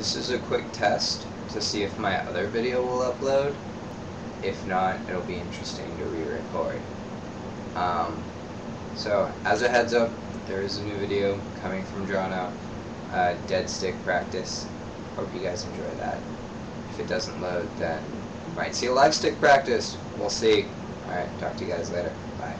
This is a quick test to see if my other video will upload. If not, it'll be interesting to re-record. Um, so, as a heads up, there is a new video coming from Drawn Out, uh, Dead Stick Practice. Hope you guys enjoy that. If it doesn't load, then you might see a live stick practice. We'll see. Alright, talk to you guys later. Bye.